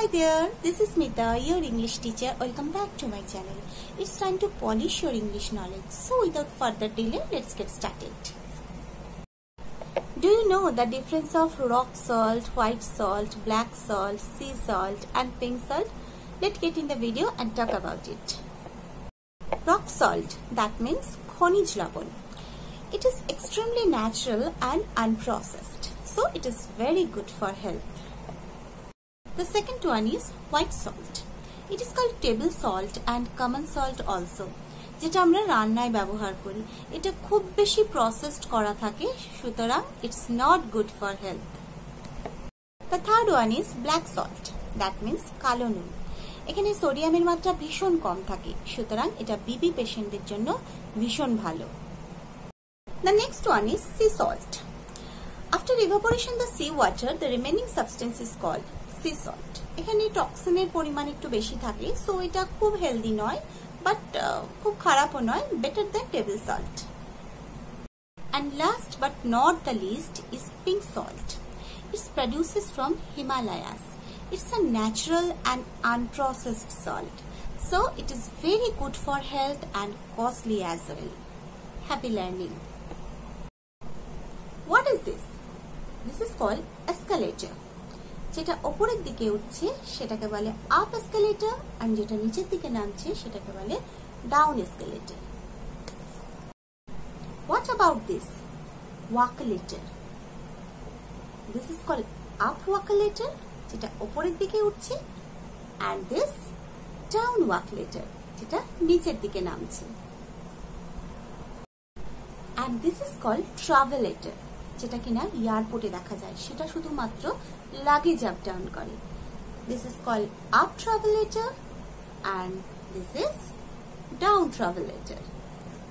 Hi there, this is Mita, your English teacher. Welcome back to my channel. It's time to polish your English knowledge. So without further delay, let's get started. Do you know the difference of rock salt, white salt, black salt, sea salt and pink salt? Let's get in the video and talk about it. Rock salt, that means khonij labon. It is extremely natural and unprocessed. So it is very good for health. The second one is white salt. It is called table salt and common salt also. যেটা আমরা রান্নায় ব্যবহার করি এটা খুব বেশি processed করা থাকে, সুতরাং it's not good for health the third one is black salt that means কালো নুন এখানে সোডিয়ামের মাত্রা ভীষণ কম থাকে, সুতরাং এটা বিপি পেশেন্টদের জন্য ভীষণ ভালো the next one is sea salt after evaporation the sea water the remaining substance is called sea salt এখানে টক্সিনের পরিমাণ একটু বেশি থাকে সো এটা খুব হেলদি নয় বাট খুব খারাপও নয় better than table salt and last but not the least is pink salt it's produces from Himalayas it's a natural and unprocessed salt so it is very good for health and costly as well happy learning what is this this is called escalator যেটা ওপরের দিকে উঠছে, সেটাকে বলে up escalator আর যেটা নিচের দিকে নামছে, সেটাকে বলে down escalator what about this walkalator this is call up walkalator যেটা ওপরের দিকে উঠছে অ্যান্ড দিস ডাউন ওয়াকলেটর যেটা নিচের দিকে নামছে. And this is call travelator যেটা কিনা এয়ারপোর্টে দেখা যায়। সেটা শুধুমাত্র লাগেজ আপ ডাউন করে। This is call up travelator and this is down travelator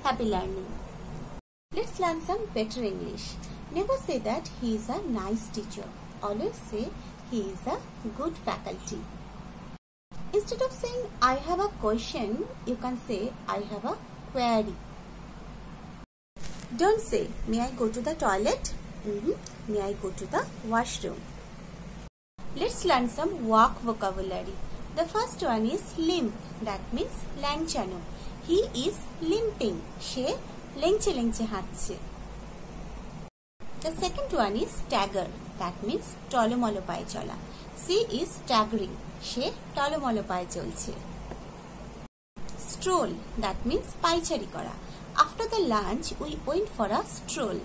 happy learning let's learn some better English never say that he is a nice teacher always say he is a good faculty Instead of saying I have a question, you can say I have a query. Don't say, may I go to the toilet? Mm -hmm. May I go to the washroom? Let's learn some walk vocabulary. The first one is limp. That means ল্যাংচানো. He is limping. সে লেংচে লেংচে হাঁটছে. The second one is stagger. That means টলমলো পায়ে চলা. She is staggering. সে টলমলো পায়ে চলছে. Stroll. That means পাইচারি করা. After the lunch we went for a stroll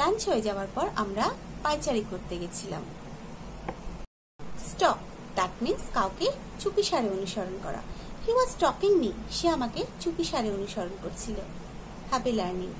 lunch হয়ে যাওয়ার পর আমরা পাইচারি করতে গেছিলাম। স্টক দ্যাট মিন্স কাউকে চুপি সারে অনুসরণ করা। হি ওয়াজ টকিং মি সে আমাকে চুপি সারে অনুসরণ করছিল। Happy learning